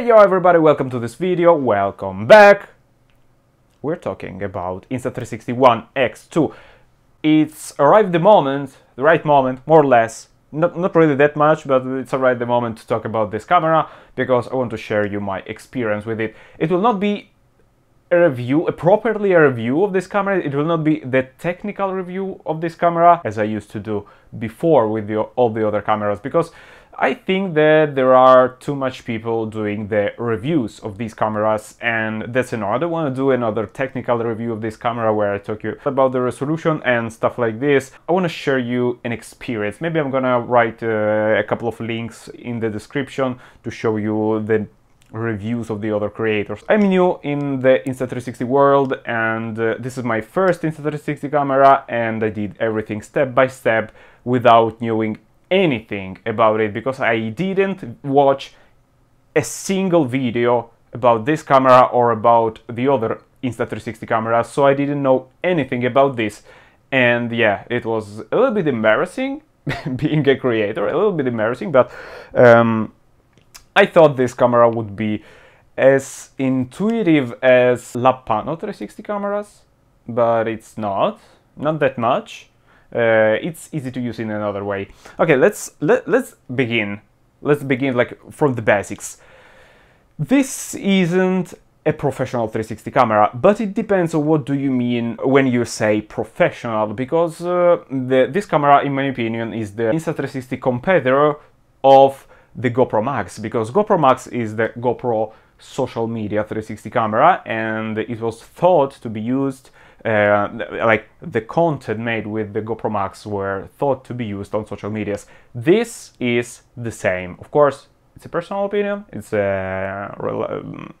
Hey yo everybody, welcome to this video, welcome back! We're talking about Insta360 One X2. It's arrived the moment, the right moment, more or less, not, not really that much, but it's arrived the moment to talk about this camera, because I want to share you my experience with it. It will not be a review, a properly a review of this camera. It will not be the technical review of this camera as I used to do before with the, all the other cameras because I think that there are too much people doing the reviews of these cameras and that's enough. I want to do another technical review of this camera where I talk you about the resolution and stuff like this. I want to share you an experience. Maybe I'm gonna write uh, a couple of links in the description to show you the reviews of the other creators. I'm new in the Insta360 world and uh, this is my first Insta360 camera and I did everything step by step without knowing anything about it because I didn't watch a single video about this camera or about the other Insta360 cameras so I didn't know anything about this and yeah it was a little bit embarrassing being a creator a little bit embarrassing but um, I thought this camera would be as intuitive as Labpano 360 cameras, but it's not, not that much. Uh, it's easy to use in another way. Okay, let's let, let's begin. Let's begin like from the basics. This isn't a professional 360 camera, but it depends on what do you mean when you say professional, because uh, the, this camera, in my opinion, is the Insta360 competitor of the GoPro Max because GoPro Max is the GoPro social media 360 camera and it was thought to be used uh, like the content made with the GoPro Max were thought to be used on social medias. This is the same. Of course, it's a personal opinion. It's a um,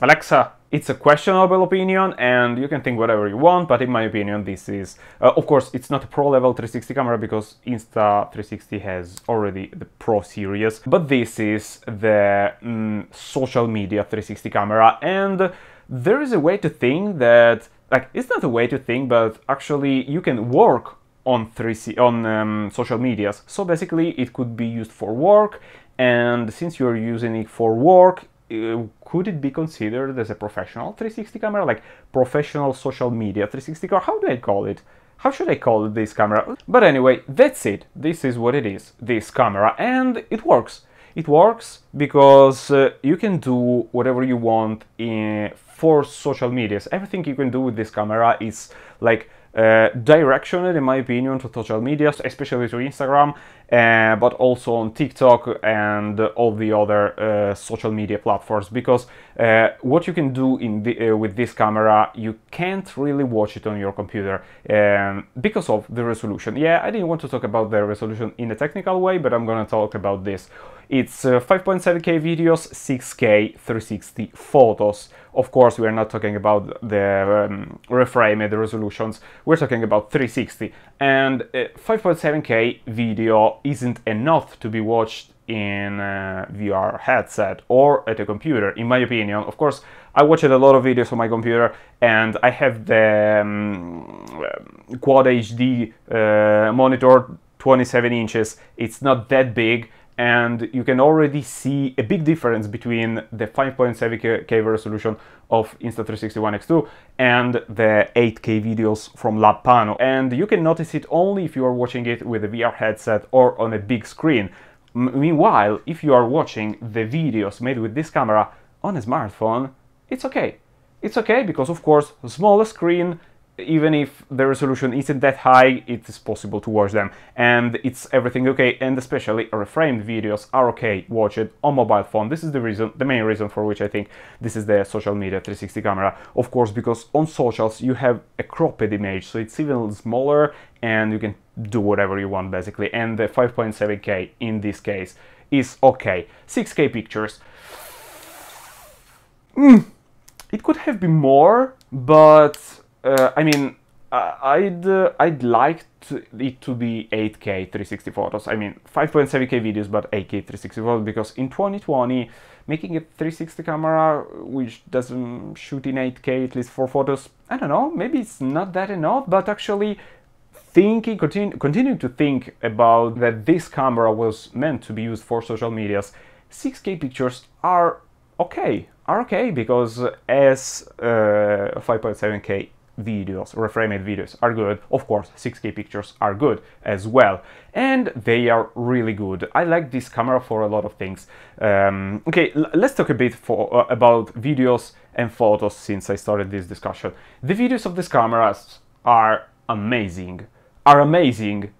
Alexa it's a questionable opinion and you can think whatever you want, but in my opinion, this is, uh, of course, it's not a pro level 360 camera because Insta360 has already the pro series, but this is the mm, social media 360 camera and there is a way to think that, like, it's not a way to think, but actually you can work on 3C on um, social medias. So basically it could be used for work and since you're using it for work, uh, could it be considered as a professional 360 camera, like professional social media 360 camera? How do I call it? How should I call this camera? But anyway, that's it. This is what it is, this camera, and it works. It works because uh, you can do whatever you want in, for social medias. Everything you can do with this camera is like uh, directional, in my opinion, to social media, especially to Instagram, uh, but also on TikTok and all the other uh, social media platforms. Because uh, what you can do the, uh, with this camera, you can't really watch it on your computer um, because of the resolution. Yeah, I didn't want to talk about the resolution in a technical way, but I'm gonna talk about this. It's 5.7K uh, videos, 6K 360 photos. Of course, we are not talking about the um, reframed resolutions, we're talking about 360. And 5.7K uh, video isn't enough to be watched in a VR headset or at a computer, in my opinion. Of course, I watched a lot of videos on my computer and I have the um, Quad HD uh, monitor, 27 inches. It's not that big and you can already see a big difference between the 5.7K resolution of Insta360 One X2 and the 8K videos from Labpano. And you can notice it only if you are watching it with a VR headset or on a big screen. Meanwhile, if you are watching the videos made with this camera on a smartphone, it's okay. It's okay because, of course, smaller screen, even if the resolution isn't that high, it is possible to watch them. And it's everything okay, and especially reframed videos are okay watch it on mobile phone. This is the reason, the main reason for which I think this is the social media 360 camera. Of course, because on socials you have a cropped image, so it's even smaller and you can do whatever you want basically. And the 5.7K in this case is okay. 6K pictures. Mm. It could have been more, but uh, I mean, I'd uh, I'd like to, it to be 8K 360 photos. I mean, 5.7K videos, but 8K 360 photos because in 2020, making a 360 camera which doesn't shoot in 8K at least for photos, I don't know, maybe it's not that enough, but actually thinking, continuing to think about that this camera was meant to be used for social medias 6K pictures are okay, are okay because as uh, 5.7K videos, reframed videos are good. Of course, 6K pictures are good as well, and they are really good. I like this camera for a lot of things. Um, okay, let's talk a bit for, uh, about videos and photos since I started this discussion. The videos of these cameras are amazing, are amazing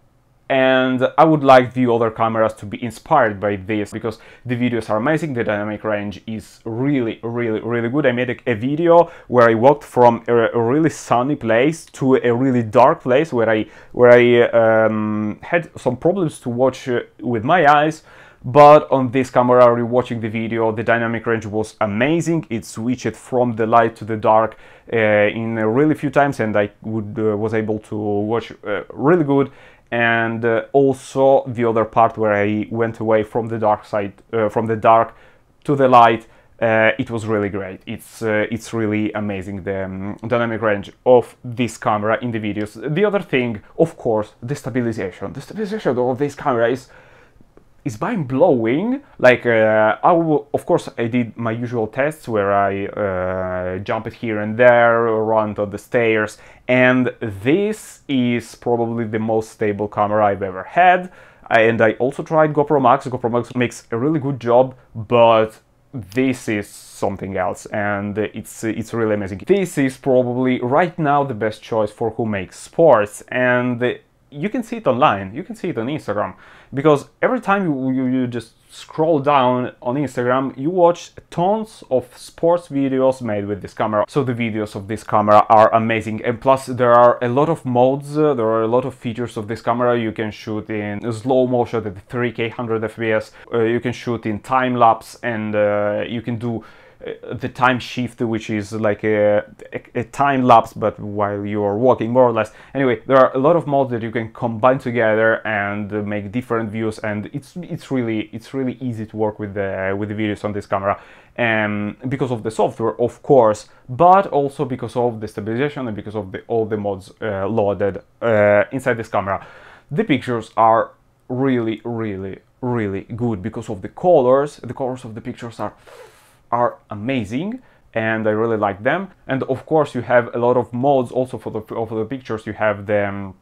and I would like the other cameras to be inspired by this because the videos are amazing, the dynamic range is really, really, really good. I made a, video where I walked from a, really sunny place to a really dark place where I, where I um, had some problems to watch uh, with my eyes, but on this camera rewatching the video the dynamic range was amazing. It switched from the light to the dark uh, in a really few times and I would uh, was able to watch uh, really good and uh, also the other part where I went away from the dark side, uh, from the dark to the light. Uh, it was really great. It's uh, it's really amazing the um, dynamic range of this camera in the videos. The other thing, of course, the stabilization. The stabilization of this camera is is mind blowing. Like, uh, of course, I did my usual tests where I uh, jumped here and there, run on the stairs, and this is probably the most stable camera I've ever had. And I also tried GoPro Max. GoPro Max makes a really good job, but this is something else and it's it's really amazing. This is probably right now the best choice for who makes sports and you can see it online, you can see it on Instagram, because every time you, you, you, just scroll down on Instagram, you watch tons of sports videos made with this camera. So the videos of this camera are amazing, and plus there are a lot of modes, uh, there are a lot of features of this camera. You can shoot in slow motion at 3K 100 FPS, uh, you can shoot in time lapse, and uh, you can do the time shift which is like a, a, time lapse but while you're walking more or less. Anyway there are a lot of modes that you can combine together and uh, make different views and it's it's really it's really easy to work with the with the videos on this camera um, because of the software of course but also because of the stabilization and because of the, all the mods uh, loaded uh, inside this camera. The pictures are really really really good because of the colors. The colors of the pictures are are amazing and I really like them. And of course you have a lot of modes also for the, for the pictures. You have the um,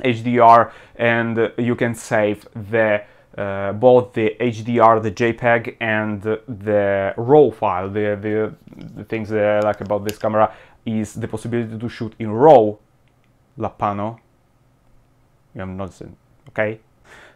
HDR and you can save the uh, both the HDR, the JPEG, and the RAW file. The, the, the things that I like about this camera is the possibility to shoot in RAW. La Labpano. I'm not saying, okay?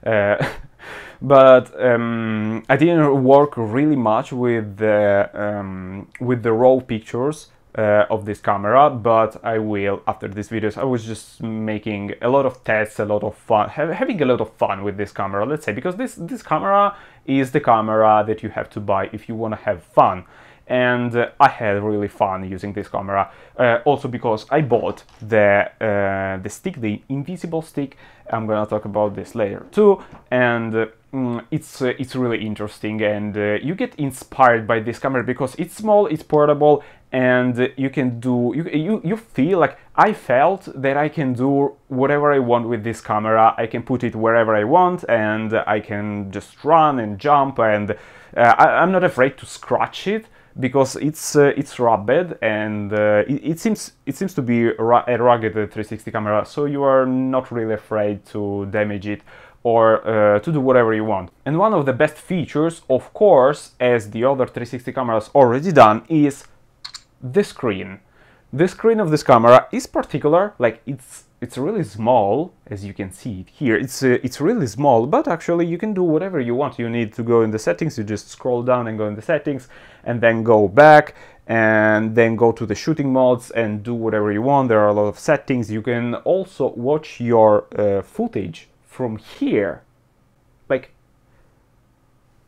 Uh, but um, I didn't work really much with the um, with the raw pictures uh, of this camera, but I will after these videos. I was just making a lot of tests, a lot of fun, ha having a lot of fun with this camera, let's say, because this this camera is the camera that you have to buy if you want to have fun and uh, I had really fun using this camera. Uh, also because I bought the uh, the stick, the invisible stick. I'm gonna talk about this later too, and uh, mm, it's uh, it's really interesting, and uh, you get inspired by this camera because it's small, it's portable, and you can do you you you feel like I felt that I can do whatever I want with this camera. I can put it wherever I want, and I can just run and jump, and I, I'm not afraid to scratch it because it's uh, it's rugged and uh, it, it, seems it seems to be a rugged 360 camera so you are not really afraid to damage it or uh, to do whatever you want. And one of the best features, of course, as the other 360 cameras already done, is the screen. The screen of this camera is particular, like it's it's really small, as you can see it here. It's uh, it's really small, but actually you can do whatever you want. You need to go in the settings, you just scroll down and go in the settings, and then go back, and then go to the shooting modes and do whatever you want. There are a lot of settings. You can also watch your uh, footage from here. Like,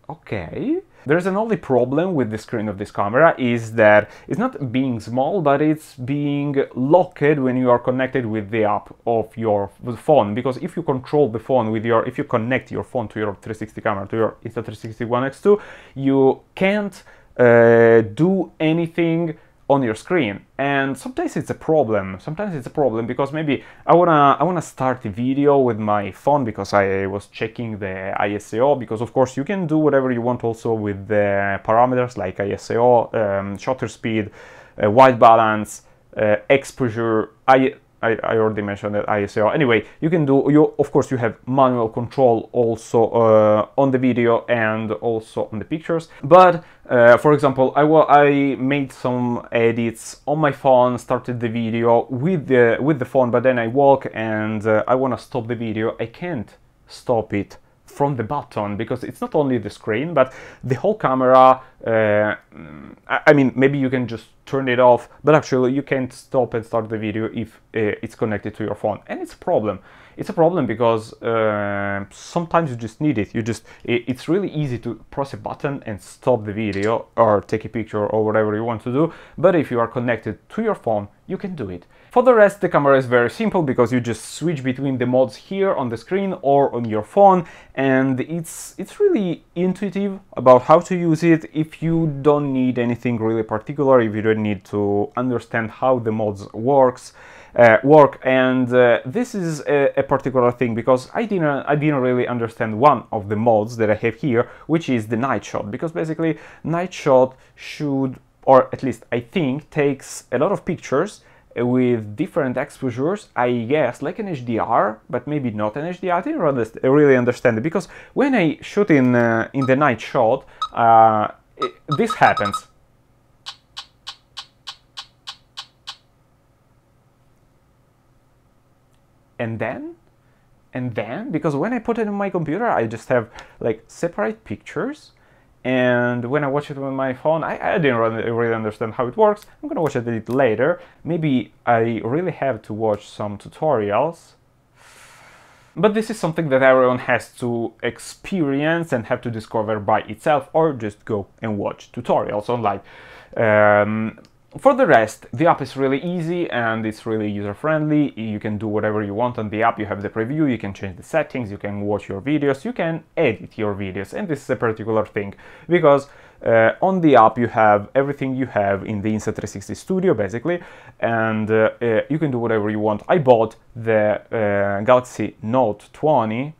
okay, there's an only problem with the screen of this camera is that it's not being small, but it's being locked when you are connected with the app of your phone. Because if you control the phone with your, if you connect your phone to your 360 camera, to your Insta360 One X2, you can't uh, do anything on your screen. And sometimes it's a problem. Sometimes it's a problem because maybe i want to i want to start a video with my phone because i was checking the iso because of course you can do whatever you want also with the parameters like iso um, shutter speed uh, white balance uh, exposure I, I, I, already mentioned that ISO. Anyway, you can do, you of course you have manual control also uh, on the video and also on the pictures. But uh, for example, I, I made some edits on my phone, started the video with the, with the phone, but then I walk and uh, I want to stop the video. I can't stop it from the button because it's not only the screen but the whole camera uh, I mean maybe you can just turn it off but actually you can't stop and start the video if uh, it's connected to your phone. And it's a problem. It's a problem because uh, sometimes you just need it. You just it, it's really easy to press a button and stop the video or take a picture or whatever you want to do. But if you are connected to your phone you can do it for the rest, the camera is very simple because you just switch between the modes here on the screen or on your phone and it's, it's really intuitive about how to use it if you don't need anything really particular, if you don't need to understand how the modes works. Uh, work and uh, this is a, a, particular thing because I didn't I didn't really understand one of the modes that I have here which is the night shot because basically night shot should or at least I think takes a lot of pictures with different exposures, I guess, like an HDR, but maybe not an HDR. I didn't really understand it because when I shoot in uh, in the night shot, uh, it, this happens. And then, and then, because when I put it in my computer, I just have like separate pictures and when I watch it on my phone, I, I didn't really understand how it works. I'm gonna watch it later. Maybe I really have to watch some tutorials. But this is something that everyone has to experience and have to discover by itself or just go and watch tutorials online. Um, for the rest, the app is really easy and it's really user-friendly. You can do whatever you want on the app. You have the preview, you can change the settings, you can watch your videos, you can edit your videos. And this is a particular thing because uh, on the app you have everything you have in the Insta360 Studio basically and uh, uh, you can do whatever you want. I bought the uh, Galaxy Note 20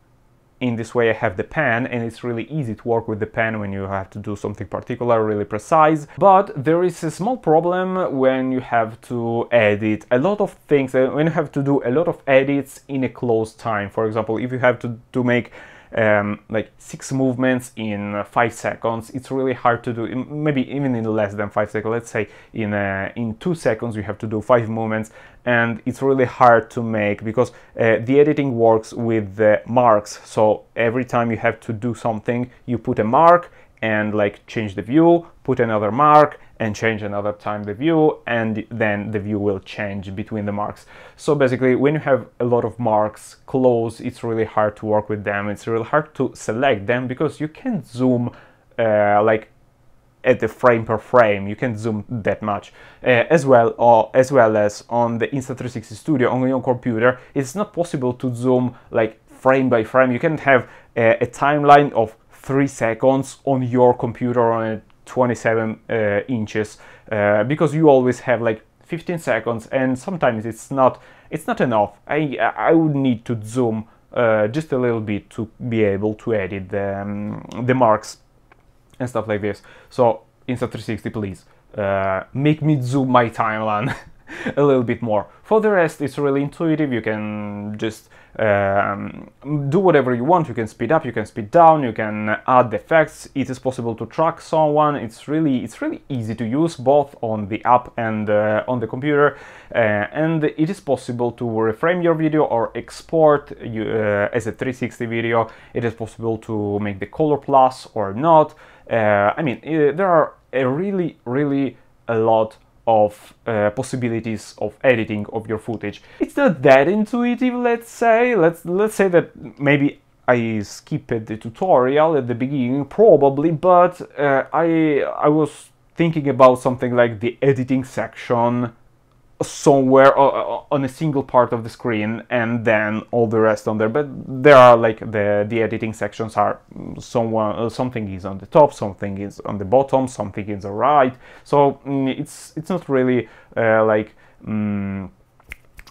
in this way I have the pen and it's really easy to work with the pen when you have to do something particular, really precise. But there is a small problem when you have to edit a lot of things, when you have to do a lot of edits in a close time. For example, if you have to, to make um, like six movements in five seconds. It's really hard to do, maybe even in less than five seconds. Let's say in uh, in two seconds you have to do five movements, and it's really hard to make because uh, the editing works with the marks. So every time you have to do something, you put a mark and like change the view, put another mark, and change another time the view and then the view will change between the marks. So basically when you have a lot of marks close it's really hard to work with them, it's really hard to select them because you can't zoom uh, like at the frame per frame. You can't zoom that much. Uh, as well or as well as on the insta360 studio on your computer it's not possible to zoom like frame by frame. You can't have a, a timeline of three seconds on your computer on a 27 uh, inches uh, because you always have like 15 seconds and sometimes it's not it's not enough. I i would need to zoom uh, just a little bit to be able to edit the, um, the marks and stuff like this. So insta360 please. Uh, make me zoom my timeline a little bit more for the rest it's really intuitive you can just um, do whatever you want. You can speed up, you can speed down, you can add effects. It is possible to track someone. It's really it's really easy to use both on the app and uh, on the computer. Uh, and it is possible to reframe your video or export you, uh, as a 360 video. It is possible to make the color plus or not. Uh, I mean, uh, there are a really really a lot of uh, possibilities of editing of your footage. It's not that intuitive, let's say. Let's let's say that maybe I skipped the tutorial at the beginning, probably, but uh, I I was thinking about something like the editing section somewhere on a single part of the screen and then all the rest on there. But there are like the the editing sections are someone uh, something is on the top something is on the bottom something is the right. So mm, it's it's not really uh, like um,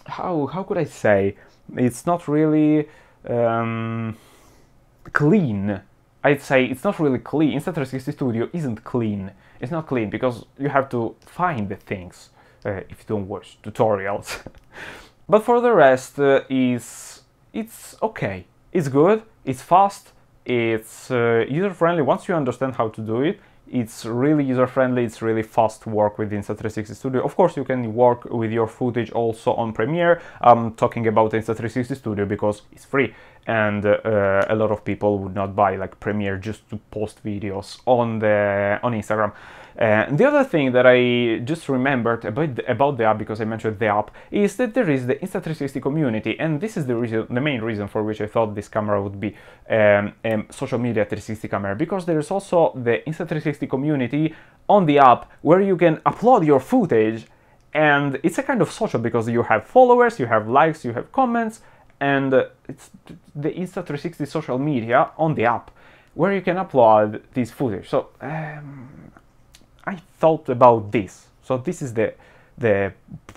how how could i say? It's not really um, clean. I'd say it's not really clean. Insta360 studio isn't clean. It's not clean because you have to find the things if you don't watch tutorials. but for the rest, uh, is it's okay. It's good. It's fast. It's uh, user-friendly once you understand how to do it. It's really user-friendly. It's really fast to work with Insta360 Studio. Of course, you can work with your footage also on Premiere. I'm talking about Insta360 Studio because it's free and uh, a lot of people would not buy like Premiere just to post videos on the on Instagram. Uh, the other thing that I just remembered about the, about the app, because I mentioned the app, is that there is the Insta360 community, and this is the reason, the main reason for which I thought this camera would be um, a social media 360 camera, because there is also the Insta360 community on the app where you can upload your footage, and it's a kind of social because you have followers, you have likes, you have comments, and it's the Insta360 social media on the app where you can upload this footage. So um, I thought about this. So this is the the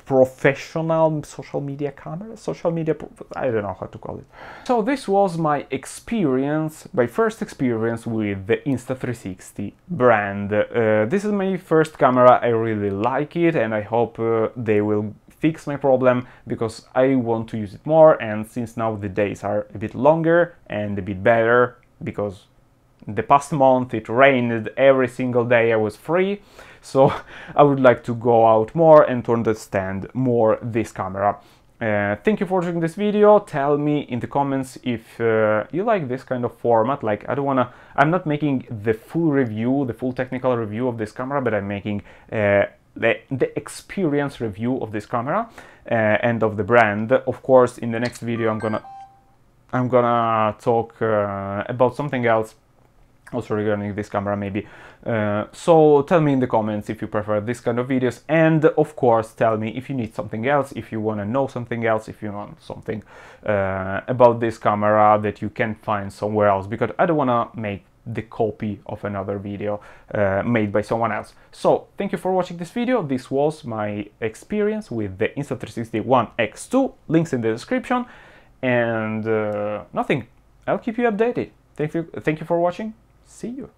professional social media camera, social media, I don't know how to call it. So this was my experience, my first experience with the Insta360 brand. Uh, this is my first camera, I really like it and I hope uh, they will fix my problem because I want to use it more and since now the days are a bit longer and a bit better because the past month it rained every single day I was free so I would like to go out more and to understand more this camera. Uh, thank you for watching this video. Tell me in the comments if uh, you like this kind of format. Like, I don't wanna, I'm not making the full review, the full technical review of this camera, but I'm making uh, the, the experience review of this camera uh, and of the brand. Of course, in the next video, I'm gonna, I'm gonna talk uh, about something else also regarding this camera maybe. Uh, so tell me in the comments if you prefer this kind of videos and of course tell me if you need something else, if you want to know something else, if you want something uh, about this camera that you can find somewhere else because I don't want to make the copy of another video uh, made by someone else. So thank you for watching this video. This was my experience with the Insta360 One X2, links in the description and uh, nothing. I'll keep you updated. Thank you, thank you for watching. See you.